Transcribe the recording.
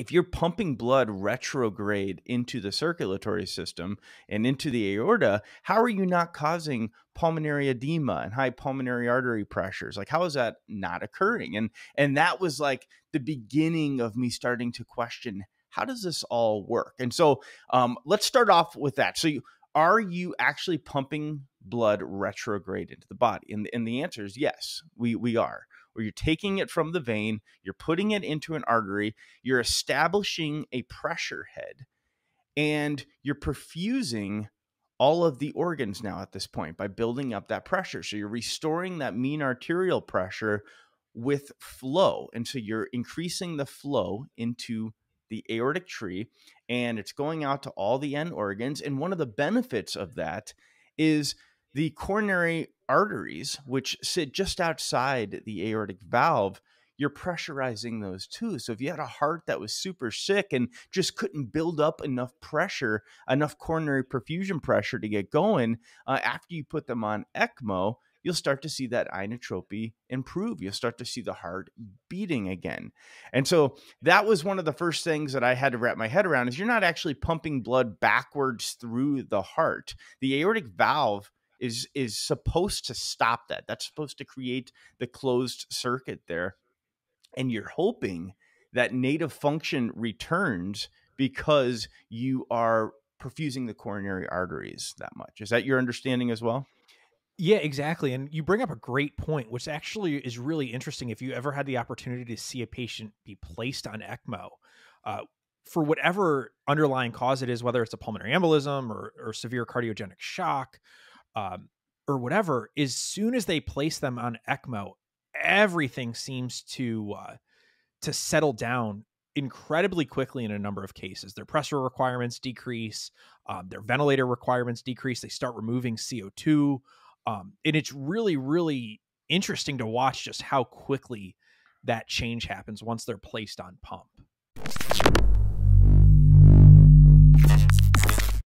if you're pumping blood retrograde into the circulatory system and into the aorta, how are you not causing pulmonary edema and high pulmonary artery pressures? Like how is that not occurring? And and that was like the beginning of me starting to question how does this all work? And so um, let's start off with that. So you, are you actually pumping blood retrograde into the body? And, and the answer is yes, we we are where you're taking it from the vein, you're putting it into an artery, you're establishing a pressure head, and you're perfusing all of the organs now at this point by building up that pressure. So you're restoring that mean arterial pressure with flow. And so you're increasing the flow into the aortic tree and it's going out to all the end organs. And one of the benefits of that is the coronary arteries, which sit just outside the aortic valve, you're pressurizing those too. So if you had a heart that was super sick and just couldn't build up enough pressure, enough coronary perfusion pressure to get going, uh, after you put them on ECMO, you'll start to see that inotropy improve. You'll start to see the heart beating again. And so that was one of the first things that I had to wrap my head around is you're not actually pumping blood backwards through the heart. The aortic valve is is supposed to stop that. That's supposed to create the closed circuit there. And you're hoping that native function returns because you are perfusing the coronary arteries that much. Is that your understanding as well? Yeah, exactly. And you bring up a great point, which actually is really interesting. If you ever had the opportunity to see a patient be placed on ECMO, uh, for whatever underlying cause it is, whether it's a pulmonary embolism or, or severe cardiogenic shock, um, or whatever, as soon as they place them on ECMO, everything seems to uh, to settle down incredibly quickly in a number of cases. Their pressure requirements decrease, um, their ventilator requirements decrease. They start removing CO two, um, and it's really really interesting to watch just how quickly that change happens once they're placed on pump.